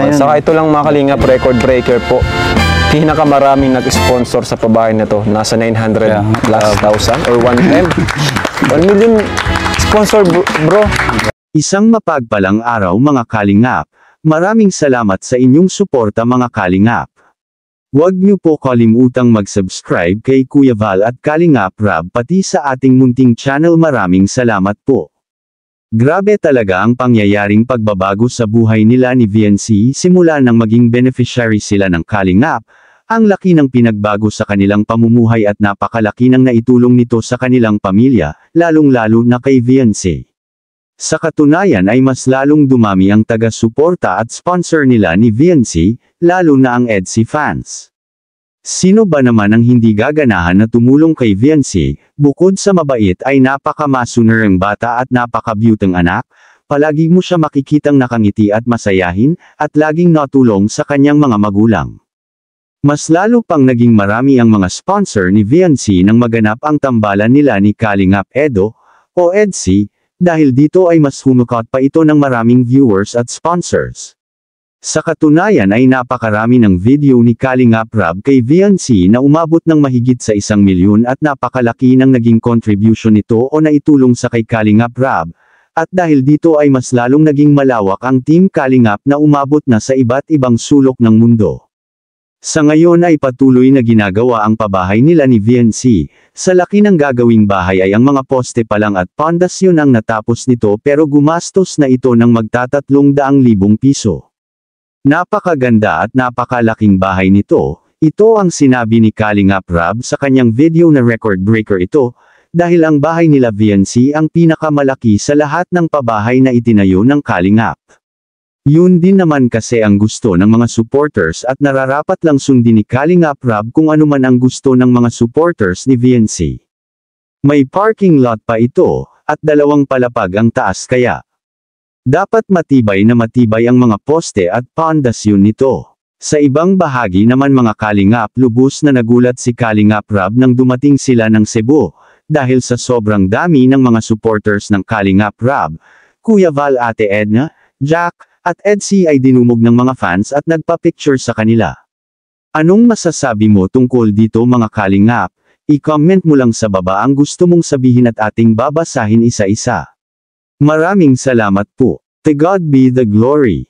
na yun. Saka ito lang mga kalingap, record breaker po. Pinakamaraming nag-sponsor sa pabahay na to. Nasa 900 Yeah. plus thousand or 1 M. 1 million sponsor bro. bro. Isang mapagpalang araw mga kalingap. Maraming salamat sa inyong suporta mga kalingap. Huwag niyo po kalimutang mag-subscribe kay Kuya Val at Kalingap Rab pati sa ating munting channel maraming salamat po. Grabe talaga ang pangyayaring pagbabago sa buhay nila ni VNC simula nang maging beneficiary sila ng Kalingap, ang laki ng pinagbago sa kanilang pamumuhay at napakalaki ng naitulong nito sa kanilang pamilya, lalong-lalo na kay VNC. Sa katunayan ay mas lalong dumami ang taga-suporta at sponsor nila ni VNC, lalo na ang EDC fans. Sino ba naman ang hindi gaganahan na tumulong kay VNC, bukod sa mabait ay napaka-masunerang bata at napaka-beautang anak, palagi mo siya makikitang nakangiti at masayahin, at laging natulong sa kanyang mga magulang. Mas lalo pang naging marami ang mga sponsor ni VNC nang maganap ang tambalan nila ni Kalingap Edo, o EDC, dahil dito ay mas humukot pa ito ng maraming viewers at sponsors. Sa katunayan ay napakarami ng video ni Kalingap Rab kay VNC na umabot ng mahigit sa isang milyon at napakalaki ng naging contribution nito o naitulong sa kay Kalingap Rab, at dahil dito ay mas lalong naging malawak ang Team Kalingap na umabot na sa iba't ibang sulok ng mundo. Sa ngayon ay patuloy na ginagawa ang pabahay nila ni VNC, sa laki ng gagawing bahay ay ang mga poste pa lang at pondasyon ang natapos nito pero gumastos na ito ng magtatatlong daang libong piso. Napakaganda at napakalaking bahay nito, ito ang sinabi ni Kalingap Rab sa kanyang video na record breaker ito, dahil ang bahay nila VNC ang pinakamalaki sa lahat ng pabahay na itinayo ng Kalingap. Yun din naman kasi ang gusto ng mga supporters at nararapat lang sundin ni Kalingap Rab kung ano man ang gusto ng mga supporters ni VNC. May parking lot pa ito, at dalawang palapag ang taas kaya. Dapat matibay na matibay ang mga poste at pondasyon nito. Sa ibang bahagi naman mga Kalingap lubos na nagulat si Kalingap Rab nang dumating sila ng Cebu, dahil sa sobrang dami ng mga supporters ng Kalingap Rab, Kuya Val Ate Edna, Jack, at Edsy ay dinumog ng mga fans at nagpa-picture sa kanila. Anong masasabi mo tungkol dito mga Kalingap? I-comment mo lang sa baba ang gusto mong sabihin at ating babasahin isa-isa. Maraming salamat po. To God be the glory.